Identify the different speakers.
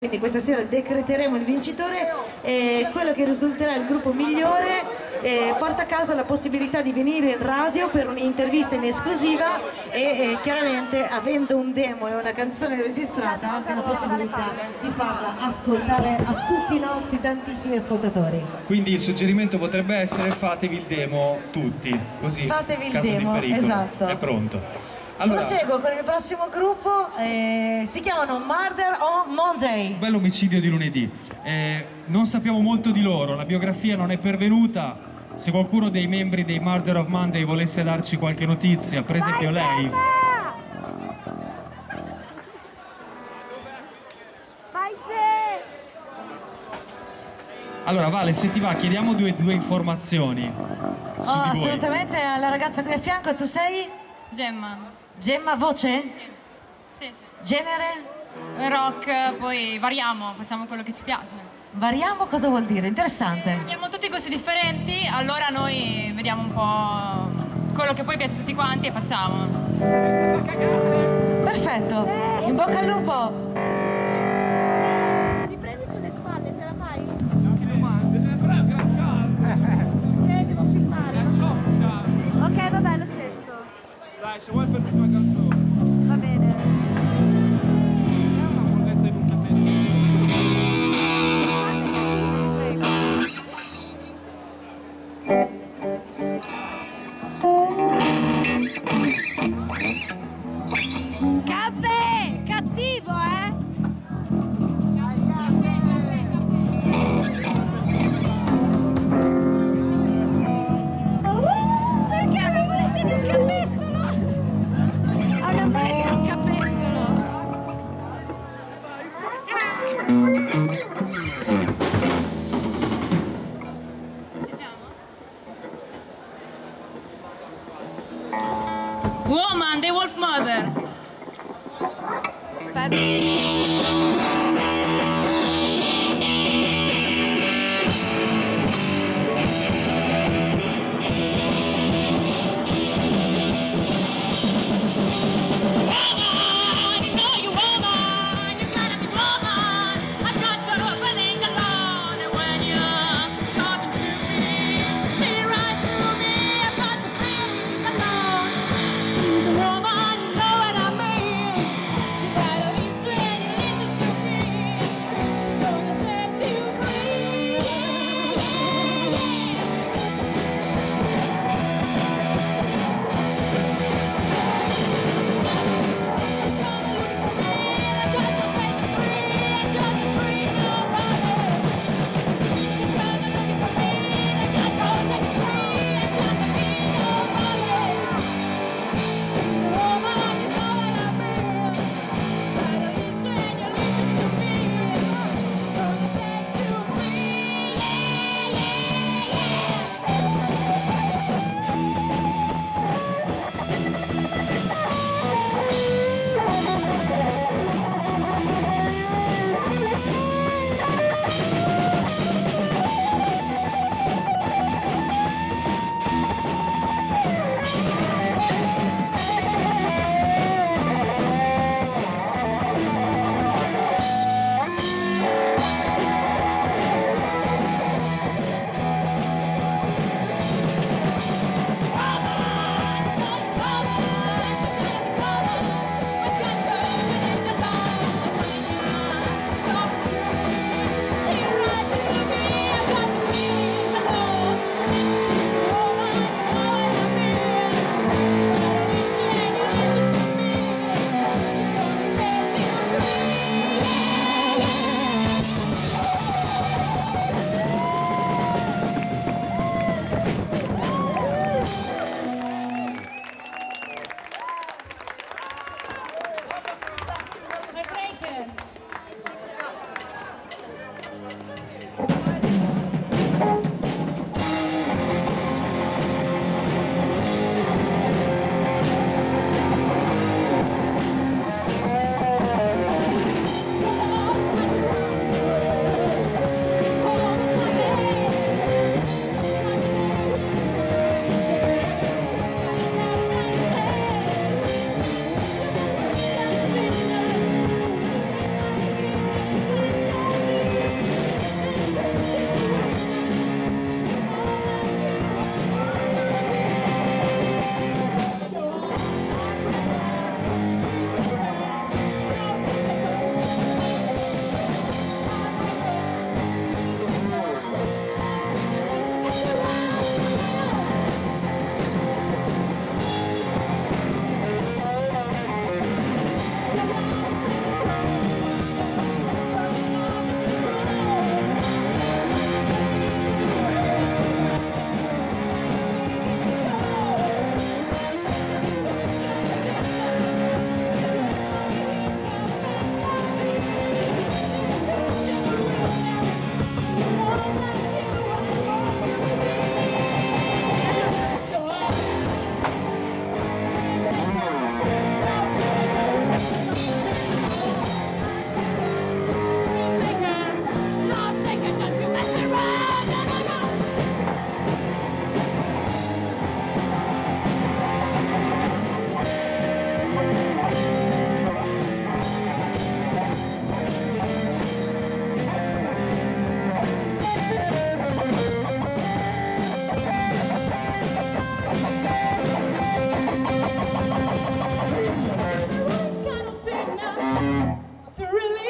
Speaker 1: Quindi questa sera decreteremo il vincitore e quello che risulterà il gruppo migliore eh, porta a casa la possibilità di venire in radio per un'intervista in esclusiva e eh, chiaramente avendo un demo e una canzone registrata anche la possibilità di farla ascoltare a tutti i nostri tantissimi ascoltatori.
Speaker 2: Quindi il suggerimento potrebbe essere fatevi il demo tutti, così
Speaker 1: Fatevi il demo,
Speaker 2: di pericolo
Speaker 1: esatto.
Speaker 2: è pronto. Allora,
Speaker 1: Proseguo con il prossimo gruppo, eh, si chiamano Murder on Monday.
Speaker 2: bello omicidio di lunedì. Eh, non sappiamo molto di loro, la biografia non è pervenuta. Se qualcuno dei membri dei Murder of Monday volesse darci qualche notizia, per esempio lei,
Speaker 3: Vai Ge!
Speaker 2: Allora Vale, se ti va, chiediamo due, due informazioni su
Speaker 1: Oh,
Speaker 2: di voi.
Speaker 1: assolutamente alla ragazza qui a fianco, tu sei
Speaker 4: Gemma.
Speaker 1: Gemma Voce?
Speaker 4: Sì, sì.
Speaker 1: Genere?
Speaker 4: Rock, poi variamo, facciamo quello che ci piace.
Speaker 1: Variamo cosa vuol dire? Interessante.
Speaker 4: Abbiamo tutti gusti differenti, allora noi vediamo un po' quello che poi piace a tutti quanti e facciamo.
Speaker 1: Perfetto. In bocca al lupo.
Speaker 4: Woman, The Wolf Mother.
Speaker 3: Aspetta.